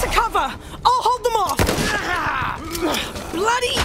To cover! I'll hold them off! Bloody...